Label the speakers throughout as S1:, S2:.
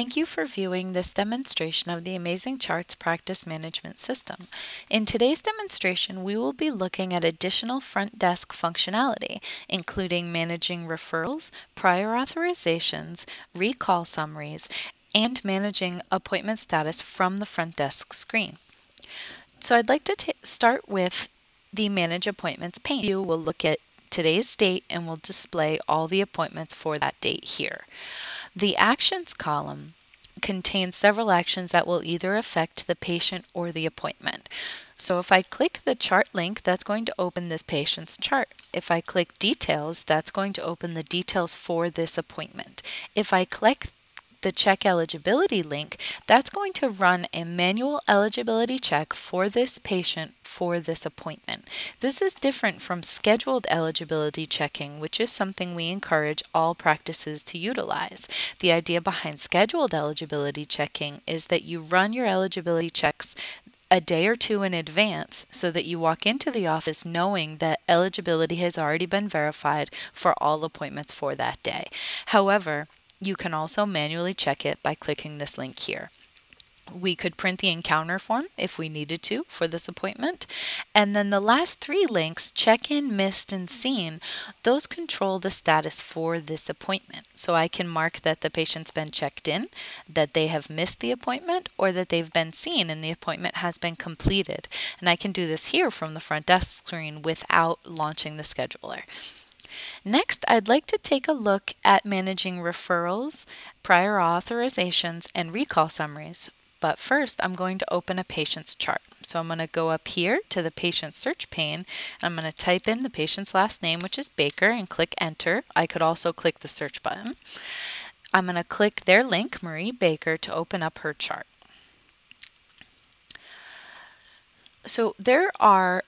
S1: Thank you for viewing this demonstration of the Amazing Charts Practice Management System. In today's demonstration, we will be looking at additional front desk functionality, including managing referrals, prior authorizations, recall summaries, and managing appointment status from the front desk screen. So I'd like to start with the Manage Appointments pane. You will look at today's date and will display all the appointments for that date here. The Actions column contains several actions that will either affect the patient or the appointment. So if I click the chart link, that's going to open this patient's chart. If I click details, that's going to open the details for this appointment. If I click the check eligibility link, that's going to run a manual eligibility check for this patient for this appointment. This is different from scheduled eligibility checking, which is something we encourage all practices to utilize. The idea behind scheduled eligibility checking is that you run your eligibility checks a day or two in advance so that you walk into the office knowing that eligibility has already been verified for all appointments for that day. However, you can also manually check it by clicking this link here. We could print the encounter form if we needed to for this appointment. And then the last three links, check in, missed, and seen, those control the status for this appointment. So I can mark that the patient's been checked in, that they have missed the appointment, or that they've been seen and the appointment has been completed. And I can do this here from the front desk screen without launching the scheduler. Next, I'd like to take a look at managing referrals, prior authorizations, and recall summaries. But first, I'm going to open a patient's chart. So I'm going to go up here to the patient search pane. And I'm going to type in the patient's last name, which is Baker, and click enter. I could also click the search button. I'm going to click their link, Marie Baker, to open up her chart. So there are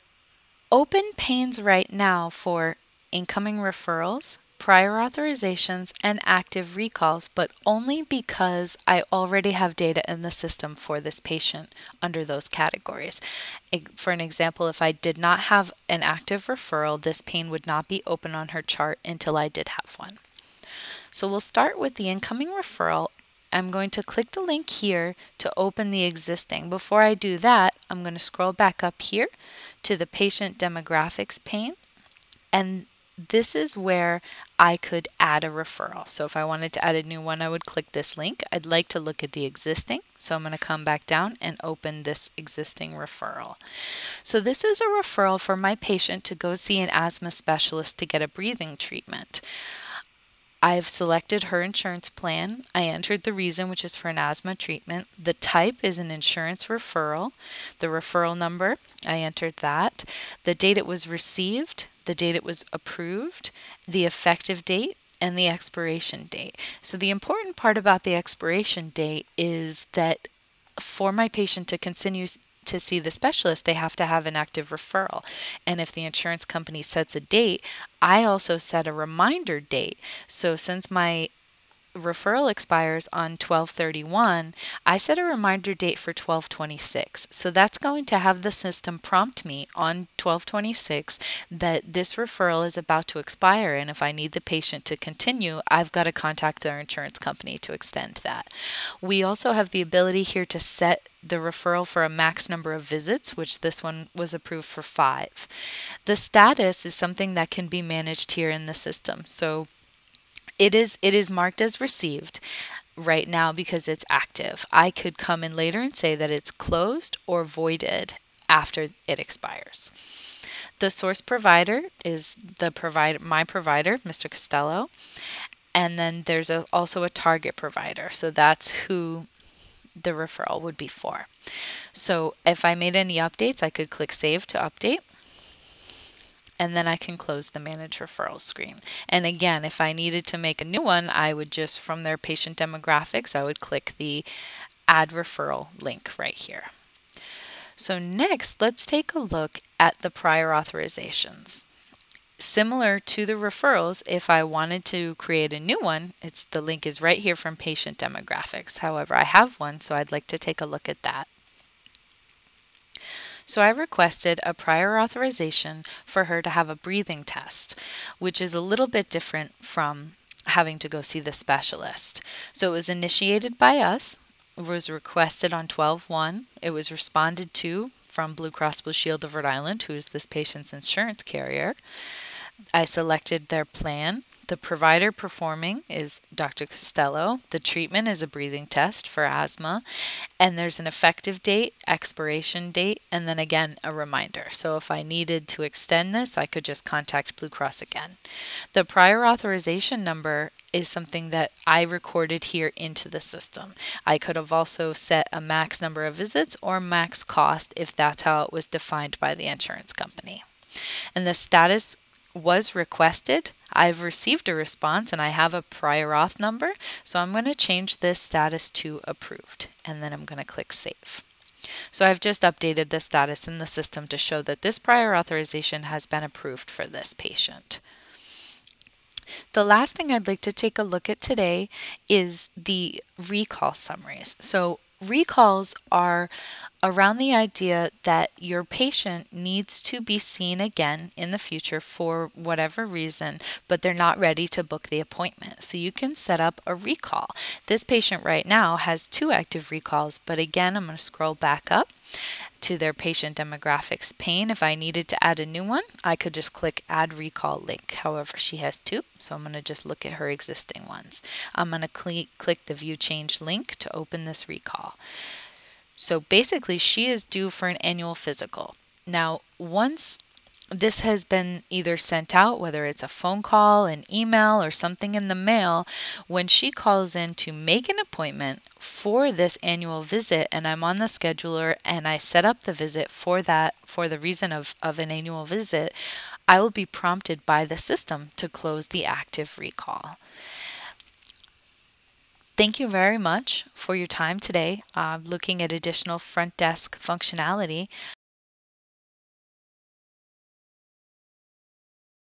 S1: open panes right now for incoming referrals, prior authorizations, and active recalls, but only because I already have data in the system for this patient under those categories. For an example, if I did not have an active referral, this pane would not be open on her chart until I did have one. So we'll start with the incoming referral. I'm going to click the link here to open the existing. Before I do that, I'm going to scroll back up here to the patient demographics pane and this is where I could add a referral. So if I wanted to add a new one, I would click this link. I'd like to look at the existing. So I'm going to come back down and open this existing referral. So this is a referral for my patient to go see an asthma specialist to get a breathing treatment. I've selected her insurance plan. I entered the reason, which is for an asthma treatment. The type is an insurance referral. The referral number, I entered that. The date it was received, the date it was approved, the effective date, and the expiration date. So the important part about the expiration date is that for my patient to continue to see the specialist, they have to have an active referral. And if the insurance company sets a date, I also set a reminder date. So since my referral expires on 1231, I set a reminder date for 1226. So that's going to have the system prompt me on 1226 that this referral is about to expire. And if I need the patient to continue, I've got to contact their insurance company to extend that. We also have the ability here to set the referral for a max number of visits, which this one was approved for five. The status is something that can be managed here in the system. So it is it is marked as received right now because it's active. I could come in later and say that it's closed or voided after it expires. The source provider is the provider my provider, Mr. Costello. And then there's a, also a target provider. So that's who the referral would be for. So if I made any updates, I could click save to update and then I can close the manage referral screen. And again, if I needed to make a new one, I would just from their patient demographics, I would click the add referral link right here. So next, let's take a look at the prior authorizations. Similar to the referrals, if I wanted to create a new one, it's the link is right here from patient demographics. However, I have one, so I'd like to take a look at that. So I requested a prior authorization for her to have a breathing test, which is a little bit different from having to go see the specialist. So it was initiated by us, was requested on 12 1. It was responded to from Blue Cross Blue Shield of Rhode Island, who is this patient's insurance carrier. I selected their plan. The provider performing is Dr. Costello. The treatment is a breathing test for asthma. And there's an effective date, expiration date, and then again a reminder. So if I needed to extend this, I could just contact Blue Cross again. The prior authorization number is something that I recorded here into the system. I could have also set a max number of visits or max cost if that's how it was defined by the insurance company. And the status was requested. I've received a response and I have a prior auth number. So I'm going to change this status to approved and then I'm going to click save. So I've just updated the status in the system to show that this prior authorization has been approved for this patient. The last thing I'd like to take a look at today is the recall summaries. So recalls are around the idea that your patient needs to be seen again in the future for whatever reason, but they're not ready to book the appointment. So you can set up a recall. This patient right now has two active recalls, but again, I'm going to scroll back up to their patient demographics pane. If I needed to add a new one, I could just click add recall link. However, she has two, so I'm going to just look at her existing ones. I'm going to cl click the view change link to open this recall. So basically, she is due for an annual physical. Now, once this has been either sent out, whether it's a phone call, an email, or something in the mail, when she calls in to make an appointment for this annual visit, and I'm on the scheduler and I set up the visit for that, for the reason of, of an annual visit, I will be prompted by the system to close the active recall. Thank you very much for your time today uh, looking at additional front desk functionality.